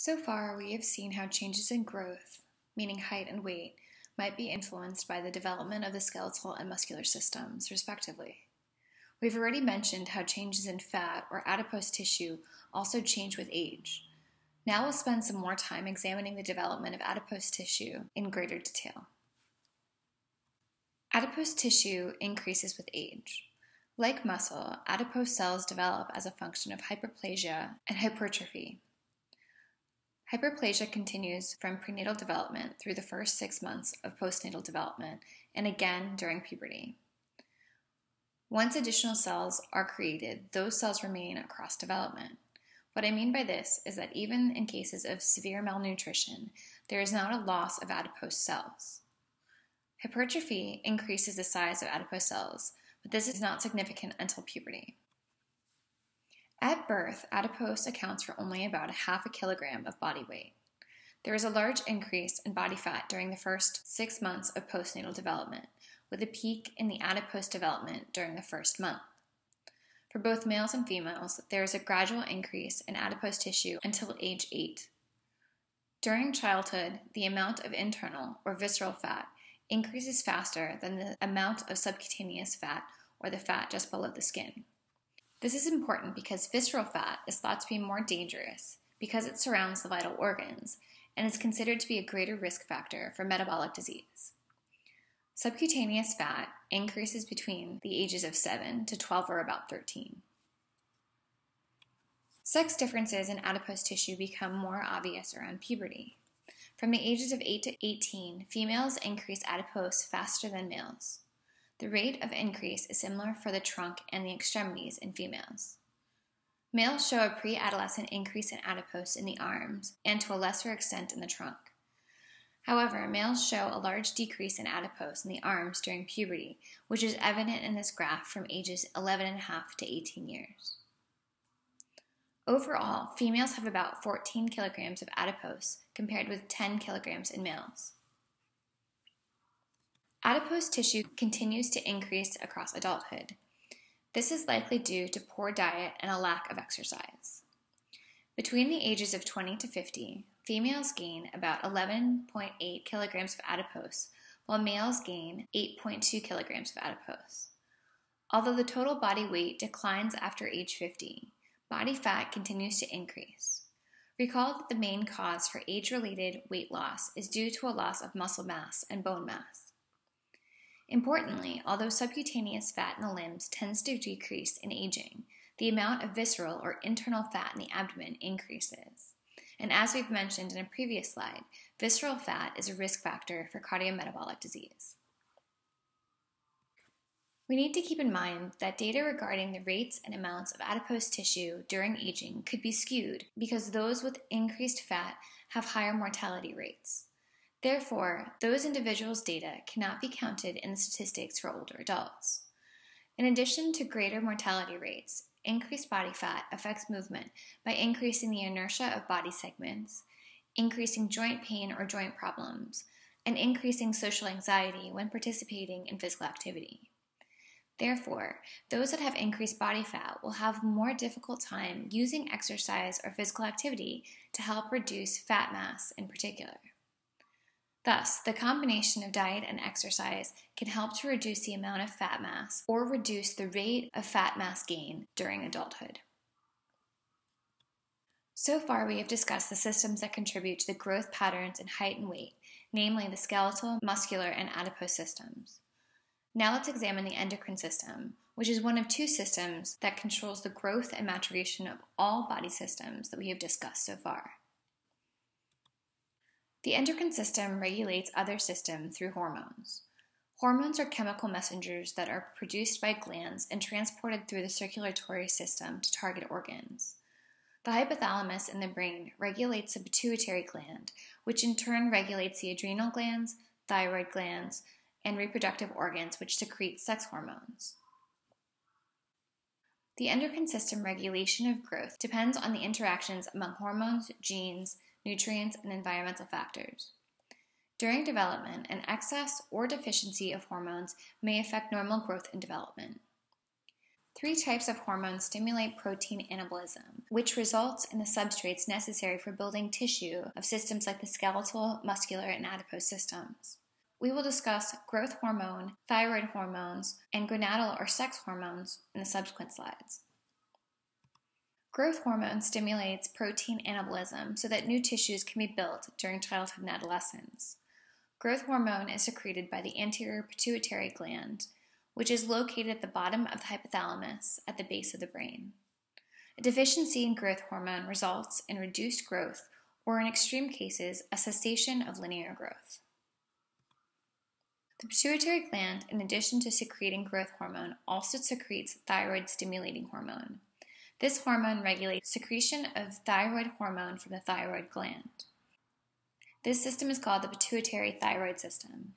So far, we have seen how changes in growth, meaning height and weight, might be influenced by the development of the skeletal and muscular systems, respectively. We've already mentioned how changes in fat or adipose tissue also change with age. Now we'll spend some more time examining the development of adipose tissue in greater detail. Adipose tissue increases with age. Like muscle, adipose cells develop as a function of hyperplasia and hypertrophy. Hyperplasia continues from prenatal development through the first six months of postnatal development and again during puberty. Once additional cells are created, those cells remain across development. What I mean by this is that even in cases of severe malnutrition, there is not a loss of adipose cells. Hypertrophy increases the size of adipose cells, but this is not significant until puberty. At birth, adipose accounts for only about a half a kilogram of body weight. There is a large increase in body fat during the first six months of postnatal development, with a peak in the adipose development during the first month. For both males and females, there is a gradual increase in adipose tissue until age 8. During childhood, the amount of internal or visceral fat increases faster than the amount of subcutaneous fat or the fat just below the skin. This is important because visceral fat is thought to be more dangerous because it surrounds the vital organs and is considered to be a greater risk factor for metabolic disease. Subcutaneous fat increases between the ages of 7 to 12 or about 13. Sex differences in adipose tissue become more obvious around puberty. From the ages of 8 to 18, females increase adipose faster than males. The rate of increase is similar for the trunk and the extremities in females. Males show a pre adolescent increase in adipose in the arms and to a lesser extent in the trunk. However, males show a large decrease in adipose in the arms during puberty, which is evident in this graph from ages 11.5 to 18 years. Overall, females have about 14 kilograms of adipose compared with 10 kilograms in males. Adipose tissue continues to increase across adulthood. This is likely due to poor diet and a lack of exercise. Between the ages of 20 to 50, females gain about 11.8 kilograms of adipose, while males gain 8.2 kilograms of adipose. Although the total body weight declines after age 50, body fat continues to increase. Recall that the main cause for age related weight loss is due to a loss of muscle mass and bone mass. Importantly, although subcutaneous fat in the limbs tends to decrease in aging, the amount of visceral or internal fat in the abdomen increases. And as we've mentioned in a previous slide, visceral fat is a risk factor for cardiometabolic disease. We need to keep in mind that data regarding the rates and amounts of adipose tissue during aging could be skewed because those with increased fat have higher mortality rates. Therefore, those individuals' data cannot be counted in the statistics for older adults. In addition to greater mortality rates, increased body fat affects movement by increasing the inertia of body segments, increasing joint pain or joint problems, and increasing social anxiety when participating in physical activity. Therefore, those that have increased body fat will have more difficult time using exercise or physical activity to help reduce fat mass in particular. Thus, the combination of diet and exercise can help to reduce the amount of fat mass or reduce the rate of fat mass gain during adulthood. So far, we have discussed the systems that contribute to the growth patterns in height and weight, namely the skeletal, muscular, and adipose systems. Now let's examine the endocrine system, which is one of two systems that controls the growth and maturation of all body systems that we have discussed so far. The endocrine system regulates other systems through hormones. Hormones are chemical messengers that are produced by glands and transported through the circulatory system to target organs. The hypothalamus in the brain regulates the pituitary gland, which in turn regulates the adrenal glands, thyroid glands, and reproductive organs, which secrete sex hormones. The endocrine system regulation of growth depends on the interactions among hormones, genes, nutrients, and environmental factors. During development, an excess or deficiency of hormones may affect normal growth and development. Three types of hormones stimulate protein anabolism, which results in the substrates necessary for building tissue of systems like the skeletal, muscular, and adipose systems. We will discuss growth hormone, thyroid hormones, and gonadal or sex hormones in the subsequent slides. Growth hormone stimulates protein anabolism so that new tissues can be built during childhood and adolescence. Growth hormone is secreted by the anterior pituitary gland which is located at the bottom of the hypothalamus at the base of the brain. A deficiency in growth hormone results in reduced growth or, in extreme cases, a cessation of linear growth. The pituitary gland, in addition to secreting growth hormone, also secretes thyroid stimulating hormone. This hormone regulates secretion of thyroid hormone from the thyroid gland. This system is called the pituitary thyroid system.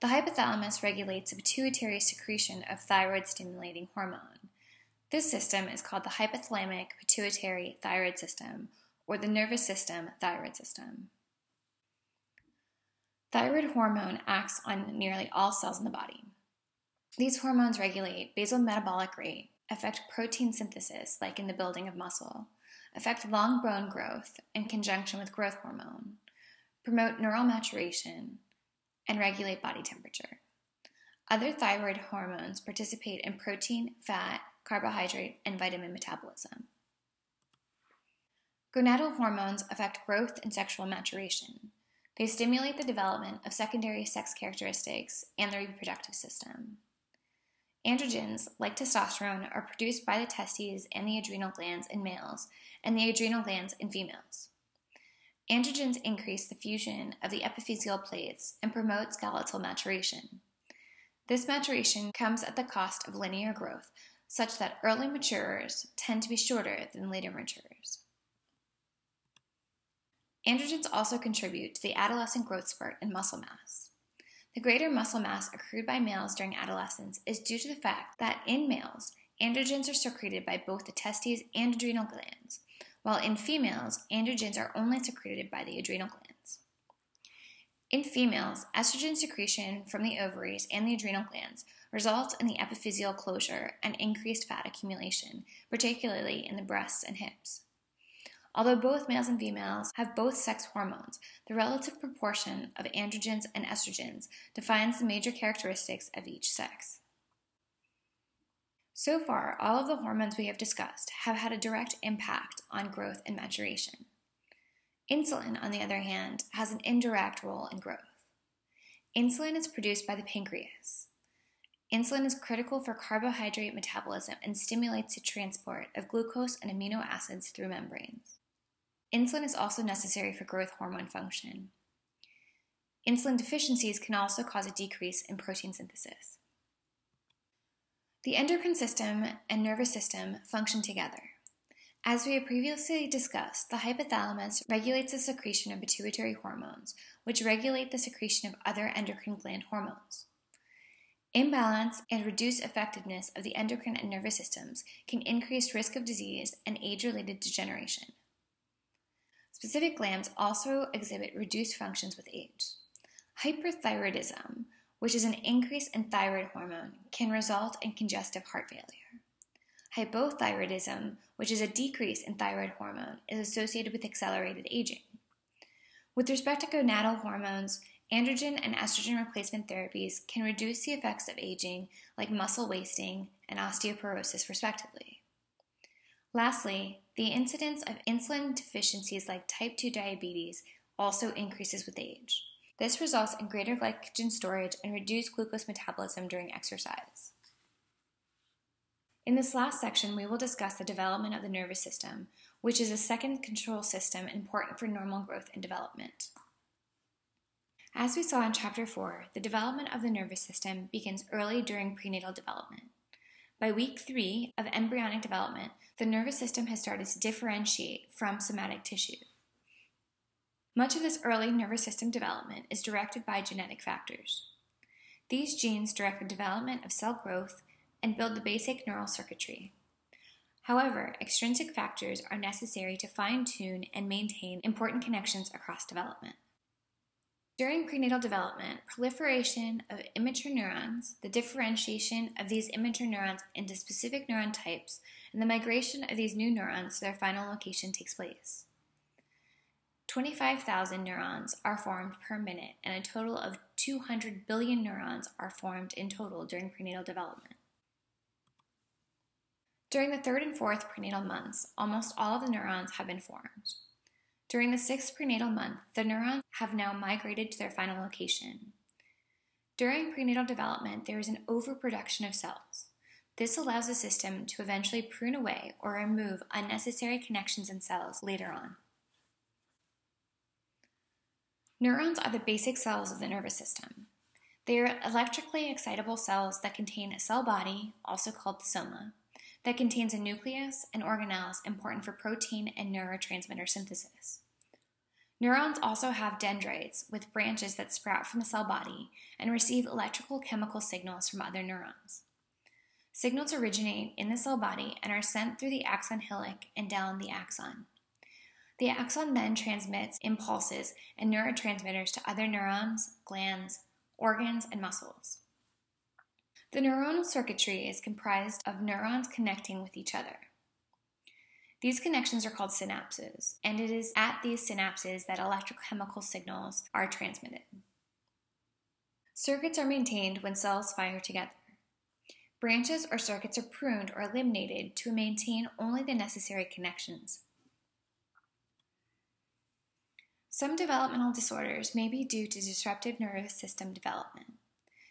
The hypothalamus regulates the pituitary secretion of thyroid stimulating hormone. This system is called the hypothalamic pituitary thyroid system or the nervous system thyroid system. Thyroid hormone acts on nearly all cells in the body. These hormones regulate basal metabolic rate, affect protein synthesis, like in the building of muscle, affect long bone growth in conjunction with growth hormone, promote neural maturation, and regulate body temperature. Other thyroid hormones participate in protein, fat, carbohydrate, and vitamin metabolism. Gonadal hormones affect growth and sexual maturation. They stimulate the development of secondary sex characteristics and the reproductive system. Androgens, like testosterone, are produced by the testes and the adrenal glands in males and the adrenal glands in females. Androgens increase the fusion of the epiphyseal plates and promote skeletal maturation. This maturation comes at the cost of linear growth, such that early maturers tend to be shorter than later maturers. Androgens also contribute to the adolescent growth spurt and muscle mass. The greater muscle mass accrued by males during adolescence is due to the fact that in males, androgens are secreted by both the testes and adrenal glands, while in females, androgens are only secreted by the adrenal glands. In females, estrogen secretion from the ovaries and the adrenal glands results in the epiphyseal closure and increased fat accumulation, particularly in the breasts and hips. Although both males and females have both sex hormones, the relative proportion of androgens and estrogens defines the major characteristics of each sex. So far, all of the hormones we have discussed have had a direct impact on growth and maturation. Insulin, on the other hand, has an indirect role in growth. Insulin is produced by the pancreas. Insulin is critical for carbohydrate metabolism and stimulates the transport of glucose and amino acids through membranes. Insulin is also necessary for growth hormone function. Insulin deficiencies can also cause a decrease in protein synthesis. The endocrine system and nervous system function together. As we have previously discussed, the hypothalamus regulates the secretion of pituitary hormones, which regulate the secretion of other endocrine gland hormones. Imbalance and reduced effectiveness of the endocrine and nervous systems can increase risk of disease and age related degeneration. Specific glands also exhibit reduced functions with age. Hyperthyroidism, which is an increase in thyroid hormone, can result in congestive heart failure. Hypothyroidism, which is a decrease in thyroid hormone, is associated with accelerated aging. With respect to gonadal hormones, androgen and estrogen replacement therapies can reduce the effects of aging, like muscle wasting and osteoporosis, respectively. Lastly, the incidence of insulin deficiencies like type 2 diabetes also increases with age. This results in greater glycogen storage and reduced glucose metabolism during exercise. In this last section, we will discuss the development of the nervous system, which is a second control system important for normal growth and development. As we saw in Chapter 4, the development of the nervous system begins early during prenatal development. By week 3 of embryonic development, the nervous system has started to differentiate from somatic tissue. Much of this early nervous system development is directed by genetic factors. These genes direct the development of cell growth and build the basic neural circuitry. However, extrinsic factors are necessary to fine tune and maintain important connections across development. During prenatal development, proliferation of immature neurons, the differentiation of these immature neurons into specific neuron types, and the migration of these new neurons to their final location takes place. 25,000 neurons are formed per minute, and a total of 200 billion neurons are formed in total during prenatal development. During the third and fourth prenatal months, almost all of the neurons have been formed. During the sixth prenatal month, the neurons have now migrated to their final location. During prenatal development, there is an overproduction of cells. This allows the system to eventually prune away or remove unnecessary connections and cells later on. Neurons are the basic cells of the nervous system. They are electrically excitable cells that contain a cell body, also called the soma, that contains a nucleus and organelles important for protein and neurotransmitter synthesis. Neurons also have dendrites with branches that sprout from the cell body and receive electrical chemical signals from other neurons. Signals originate in the cell body and are sent through the axon hillock and down the axon. The axon then transmits impulses and neurotransmitters to other neurons, glands, organs, and muscles. The neuronal circuitry is comprised of neurons connecting with each other. These connections are called synapses, and it is at these synapses that electrochemical signals are transmitted. Circuits are maintained when cells fire together. Branches or circuits are pruned or eliminated to maintain only the necessary connections. Some developmental disorders may be due to disruptive nervous system development.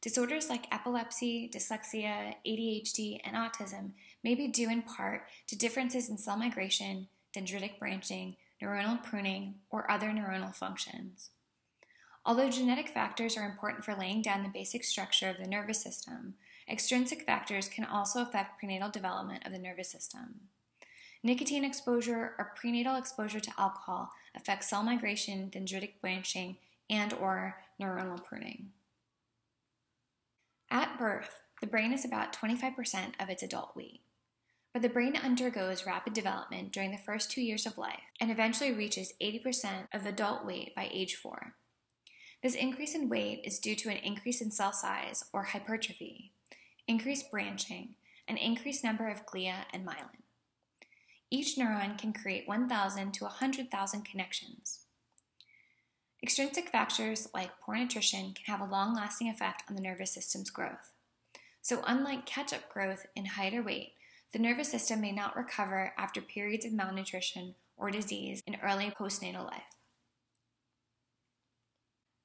Disorders like epilepsy, dyslexia, ADHD, and autism may be due in part to differences in cell migration, dendritic branching, neuronal pruning, or other neuronal functions. Although genetic factors are important for laying down the basic structure of the nervous system, extrinsic factors can also affect prenatal development of the nervous system. Nicotine exposure or prenatal exposure to alcohol affects cell migration, dendritic branching, and or neuronal pruning. At birth, the brain is about 25% of its adult weight. But the brain undergoes rapid development during the first two years of life and eventually reaches 80% of adult weight by age 4. This increase in weight is due to an increase in cell size or hypertrophy, increased branching, an increased number of glia and myelin. Each neuron can create 1,000 to 100,000 connections. Extrinsic factors like poor nutrition can have a long lasting effect on the nervous system's growth. So, unlike catch up growth in height or weight, the nervous system may not recover after periods of malnutrition or disease in early postnatal life.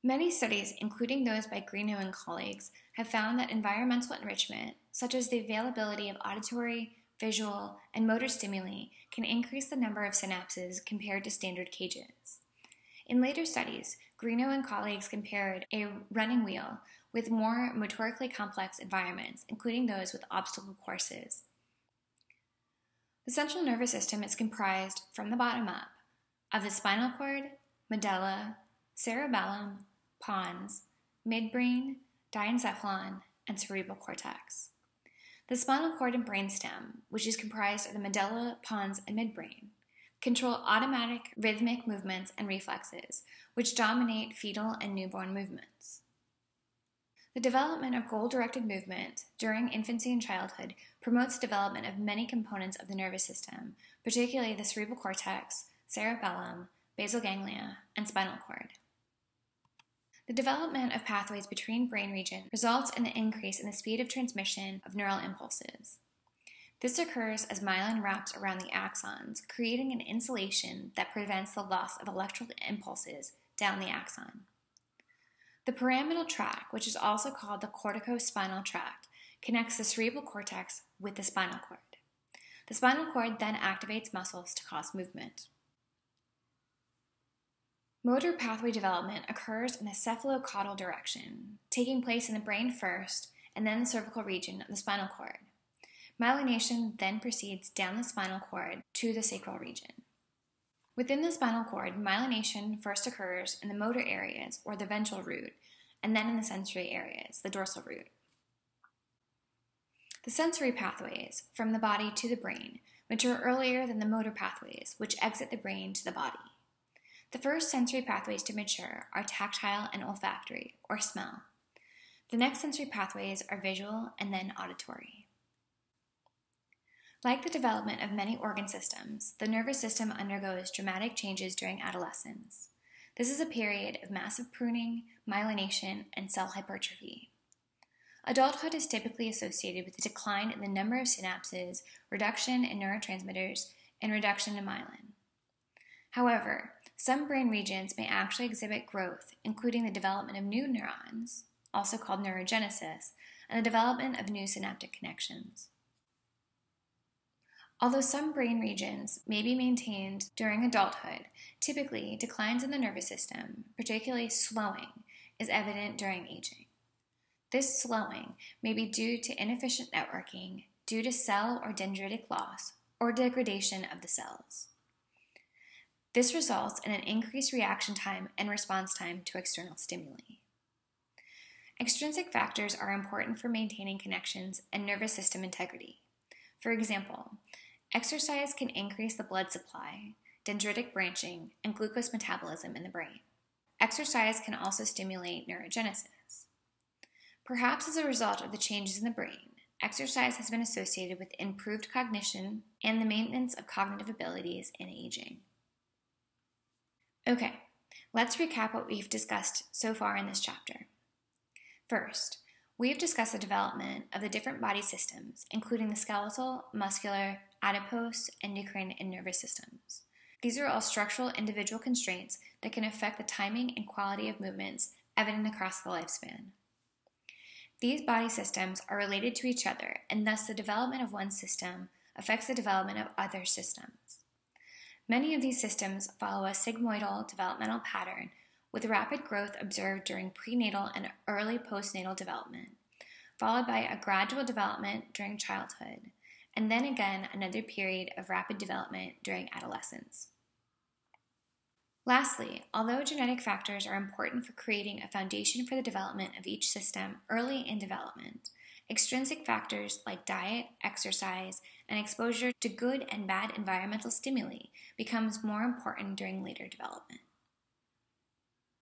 Many studies, including those by Greenough and colleagues, have found that environmental enrichment, such as the availability of auditory, visual, and motor stimuli, can increase the number of synapses compared to standard cages. In later studies, Greenough and colleagues compared a running wheel with more motorically complex environments, including those with obstacle courses. The central nervous system is comprised, from the bottom up, of the spinal cord, medulla, cerebellum, pons, midbrain, diencephalon, and cerebral cortex. The spinal cord and brainstem, which is comprised of the medulla, pons, and midbrain, control automatic rhythmic movements and reflexes, which dominate fetal and newborn movements. The development of goal directed movement during infancy and childhood promotes development of many components of the nervous system, particularly the cerebral cortex, cerebellum, basal ganglia, and spinal cord. The development of pathways between brain regions results in an increase in the speed of transmission of neural impulses. This occurs as myelin wraps around the axons, creating an insulation that prevents the loss of electrical impulses down the axon. The pyramidal tract, which is also called the corticospinal tract, connects the cerebral cortex with the spinal cord. The spinal cord then activates muscles to cause movement. Motor pathway development occurs in the cephalocaudal direction, taking place in the brain first and then the cervical region of the spinal cord. Myelination then proceeds down the spinal cord to the sacral region. Within the spinal cord, myelination first occurs in the motor areas or the ventral root, and then in the sensory areas, the dorsal root. The sensory pathways from the body to the brain mature earlier than the motor pathways, which exit the brain to the body. The first sensory pathways to mature are tactile and olfactory, or smell. The next sensory pathways are visual and then auditory. Like the development of many organ systems, the nervous system undergoes dramatic changes during adolescence. This is a period of massive pruning, myelination, and cell hypertrophy. Adulthood is typically associated with a decline in the number of synapses, reduction in neurotransmitters, and reduction in myelin. However, some brain regions may actually exhibit growth, including the development of new neurons, also called neurogenesis, and the development of new synaptic connections. Although some brain regions may be maintained during adulthood, typically declines in the nervous system, particularly slowing, is evident during aging. This slowing may be due to inefficient networking, due to cell or dendritic loss, or degradation of the cells. This results in an increased reaction time and response time to external stimuli. Extrinsic factors are important for maintaining connections and nervous system integrity. For example, exercise can increase the blood supply, dendritic branching, and glucose metabolism in the brain. Exercise can also stimulate neurogenesis. Perhaps as a result of the changes in the brain, exercise has been associated with improved cognition and the maintenance of cognitive abilities in aging. Okay, let's recap what we've discussed so far in this chapter. First, we've discussed the development of the different body systems, including the skeletal, muscular, adipose, endocrine, and nervous systems. These are all structural individual constraints that can affect the timing and quality of movements evident across the lifespan. These body systems are related to each other, and thus the development of one system affects the development of other systems. Many of these systems follow a sigmoidal developmental pattern with rapid growth observed during prenatal and early postnatal development, followed by a gradual development during childhood, and then again another period of rapid development during adolescence. Lastly, although genetic factors are important for creating a foundation for the development of each system early in development, extrinsic factors like diet, exercise, and exposure to good and bad environmental stimuli becomes more important during later development.